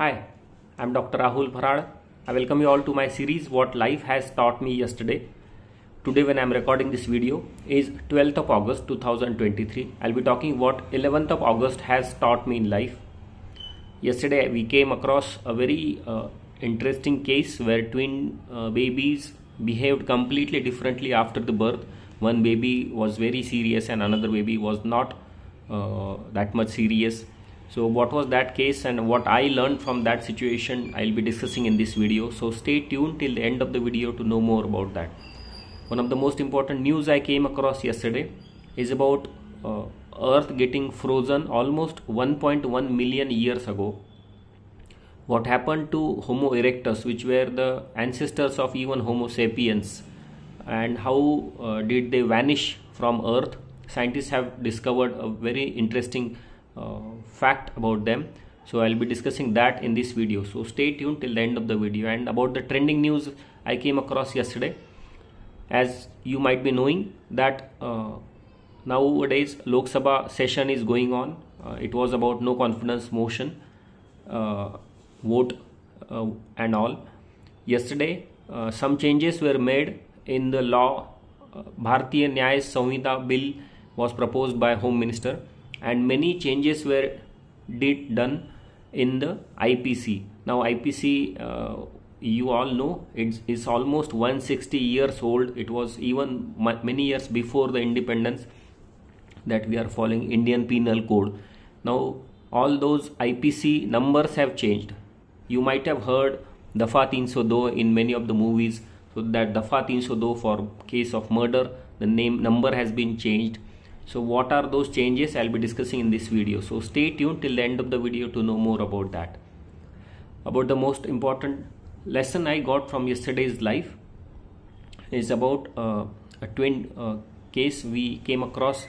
Hi, I'm Dr. Rahul Bharad. I welcome you all to my series What Life Has Taught Me Yesterday. Today when I'm recording this video is 12th of August 2023. I'll be talking what 11th of August has taught me in life. Yesterday we came across a very uh, interesting case where twin uh, babies behaved completely differently after the birth. One baby was very serious and another baby was not uh, that much serious so what was that case and what I learned from that situation I'll be discussing in this video. So stay tuned till the end of the video to know more about that. One of the most important news I came across yesterday is about uh, earth getting frozen almost 1.1 million years ago. What happened to homo erectus which were the ancestors of even homo sapiens? And how uh, did they vanish from earth? Scientists have discovered a very interesting fact about them. So i'll be discussing that in this video. So stay tuned till the end of the video. And about the trending news i came across yesterday as you might be knowing that uh, nowadays lok sabha session is going on. Uh, it was about no confidence motion uh, vote uh, and all. Yesterday uh, some changes were made in the law. Bharatiya nyaya sanhita bill was proposed by home minister and many changes were did done in the IPC. Now IPC, uh, you all know, it's, almost 160 years old. It was even many years before the independence that we are following Indian Penal Code. Now all those IPC numbers have changed. You might have heard Dafa 302 in many of the movies. So that Dafa 302 for case of murder, the name number has been changed so what are those changes? I'll be discussing in this video. So stay tuned till the end of the video to know more about that. About the most important lesson i got from yesterday's life is about uh, a twin uh, case we came across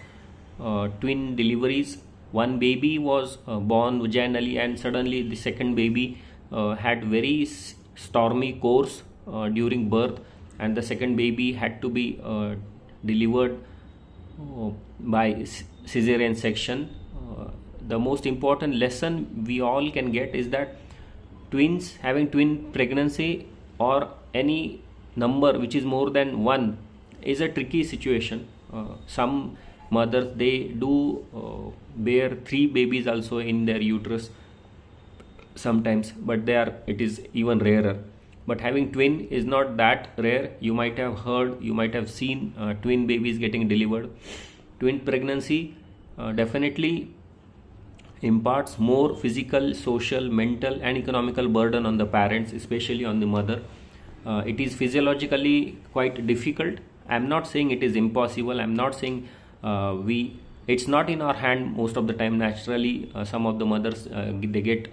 uh, twin deliveries. One baby was uh, born vaginally and suddenly the second baby uh, had very stormy course uh, during birth and the second baby had to be delivered by cesarean section. Uh, the most important lesson we all can get is that twins having twin pregnancy or any number which is more than one is a tricky situation. Uh, some mothers they do uh, bear three babies also in their uterus sometimes but they are it is even rarer but having twin is not that rare. You might have heard you might have seen uh, twin babies getting delivered. Twin pregnancy uh, definitely imparts more physical social mental and economical burden on the parents especially on the mother. Uh, it is physiologically quite difficult. I'm not saying it is impossible. I'm not saying uh, we it's not in our hand most of the time. Naturally uh, some of the mothers uh, they get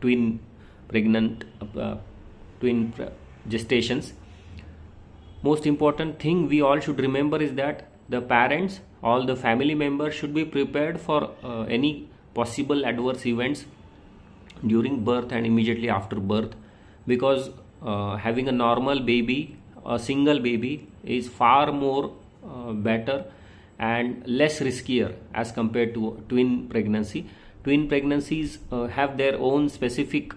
twin pregnant twin gestations most important thing we all should remember is that the parents all the family members should be prepared for uh, any possible adverse events during birth and immediately after birth because uh, having a normal baby a single baby is far more uh, better and less riskier as compared to twin pregnancy. Twin pregnancies uh, have their own specific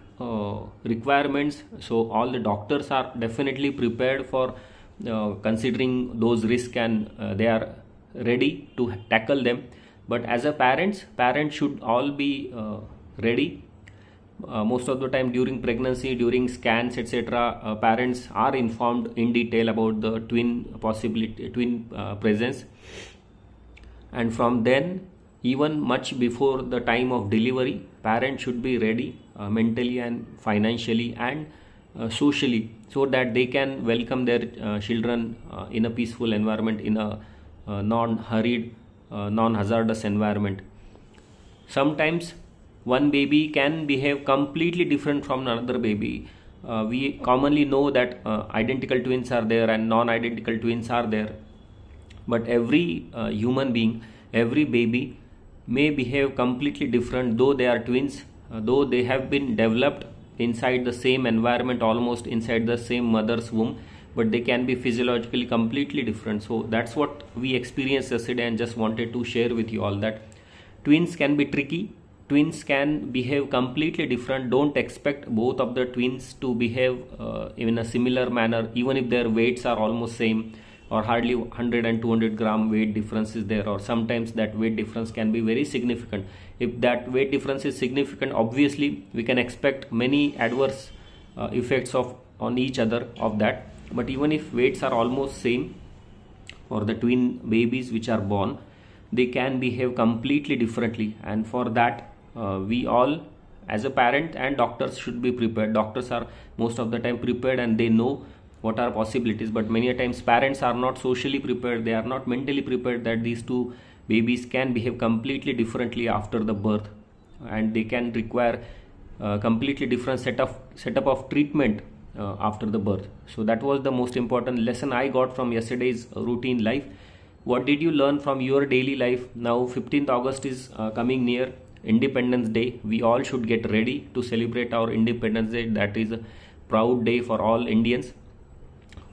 requirements. So all the doctors are definitely prepared for uh, considering those risks and they are ready to tackle them. But as a parents parents should all be uh, ready. Uh, most of the time during pregnancy during scans etc uh, parents are informed in detail about the twin possibility twin uh, presence. And from then even much before the time of delivery parents should be ready uh, mentally and financially and uh, socially so that they can welcome their children in a peaceful environment in a uh, non-hurried, uh, non-hazardous environment. Sometimes one baby can behave completely different from another baby. Uh, we commonly know that identical twins are there and non-identical twins are there. But every human being, every baby may behave completely different though they are twins, though they have been developed inside the same environment almost inside the same mother's womb but they can be physiologically completely different. So that's what we experienced yesterday and just wanted to share with you all that. Twins can be tricky. Twins can behave completely different. Don't expect both of the twins to behave uh, in a similar manner even if their weights are almost same or hardly 100 and 200 gram weight difference is there or sometimes that weight difference can be very significant. If that weight difference is significant obviously we can expect many adverse uh, effects of on each other of that. But even if weights are almost same for the twin babies which are born they can behave completely differently. And for that uh, we all as a parent and doctors should be prepared. Doctors are most of the time prepared and they know what are possibilities but many a times parents are not socially prepared they are not mentally prepared that these two babies can behave completely differently after the birth. And they can require a completely different set of setup of treatment uh, after the birth. So that was the most important lesson i got from yesterday's routine life. What did you learn from your daily life? Now 15th august is uh, coming near independence day. We all should get ready to celebrate our independence day. That is a proud day for all indians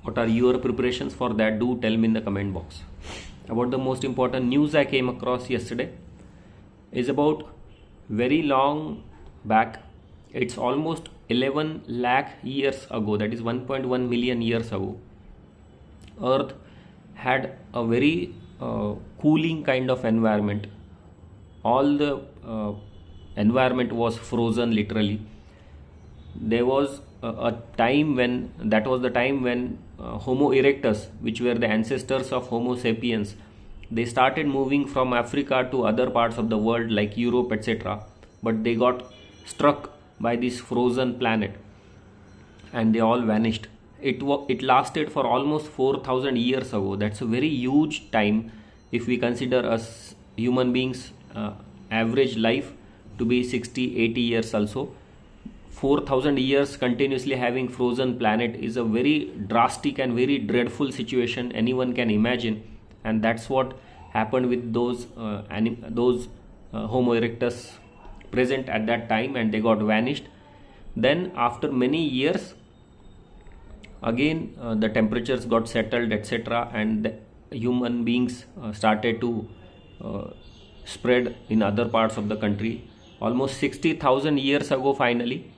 what are your preparations for that? Do tell me in the comment box. About the most important news i came across yesterday is about very long back. It's almost 11 lakh years ago that is 1.1 million years ago earth had a very uh, cooling kind of environment. All the uh, environment was frozen literally. There was a, time when that was the time when uh, homo erectus which were the ancestors of homo sapiens they started moving from africa to other parts of the world like europe etc but they got struck by this frozen planet and they all vanished. It it lasted for almost 4000 years ago. That's a very huge time if we consider us human beings uh, average life to be 60 80 years also 4000 years continuously having frozen planet is a very drastic and very dreadful situation anyone can imagine. And that's what happened with those uh, those uh, homo erectus present at that time and they got vanished. Then after many years again uh, the temperatures got settled etc and human beings uh, started to uh, spread in other parts of the country. Almost 60000 years ago finally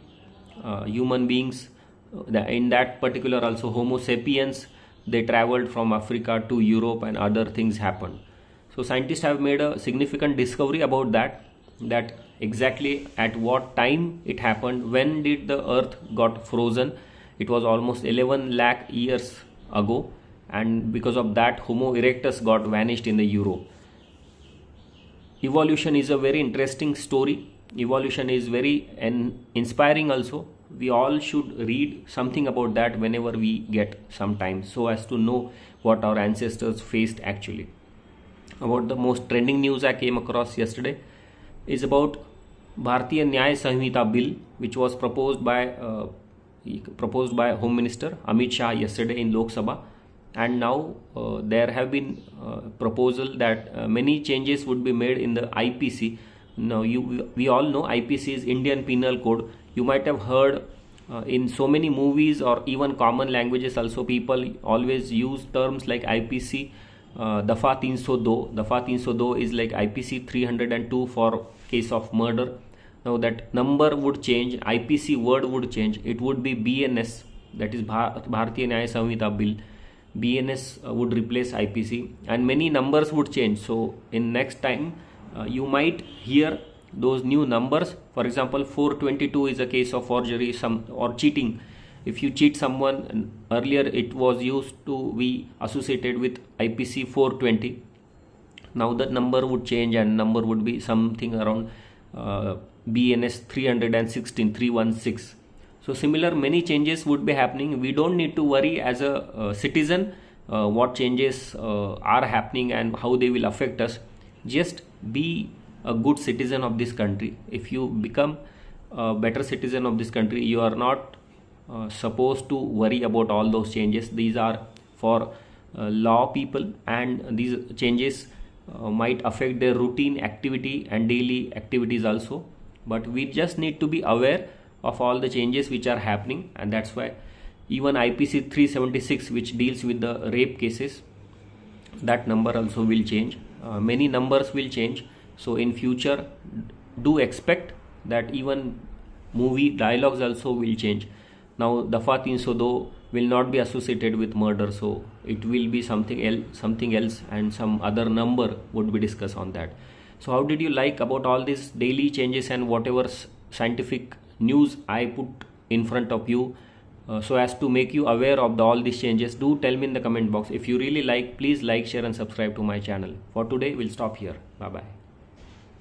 human beings uh, in that particular also homo sapiens they traveled from africa to europe and other things happened. So scientists have made a significant discovery about that that exactly at what time it happened when did the earth got frozen. It was almost 11 lakh years ago and because of that homo erectus got vanished in the europe. Evolution is a very interesting story evolution is very inspiring also. We all should read something about that whenever we get some time so as to know what our ancestors faced actually. About the most trending news i came across yesterday is about Bharatiya Nyaya Sanhita bill which was proposed by uh, proposed by Home Minister Amit Shah yesterday in Lok Sabha. And now uh, there have been uh, proposal that uh, many changes would be made in the IPC now you we all know IPC is Indian Penal Code. You might have heard uh, in so many movies or even common languages also people always use terms like IPC uh, Dafa 302 Dafa 302 is like IPC 302 for case of murder. Now that number would change IPC word would change. It would be BNS that is Bharatiya Nyaya Sanhita bill. BNS uh, would replace IPC and many numbers would change. So in next time uh, you might hear those new numbers. For example 422 is a case of forgery some or cheating. If you cheat someone earlier it was used to be associated with IPC 420 now that number would change and number would be something around uh, BNS 316 316 so similar many changes would be happening. We don't need to worry as a uh, citizen uh, what changes uh, are happening and how they will affect us. Just be a good citizen of this country. If you become a better citizen of this country you are not uh, supposed to worry about all those changes. These are for uh, law people and these changes uh, might affect their routine activity and daily activities also. But we just need to be aware of all the changes which are happening and that's why even IPC 376 which deals with the rape cases that number also will change uh, many numbers will change. So in future do expect that even movie dialogues also will change. Now Dafatin Sodo will not be associated with murder so it will be something else something else and some other number would be discussed on that. So how did you like about all these daily changes and whatever scientific news i put in front of you uh, so as to make you aware of the, all these changes do tell me in the comment box. If you really like please like share and subscribe to my channel. For today we'll stop here. Bye bye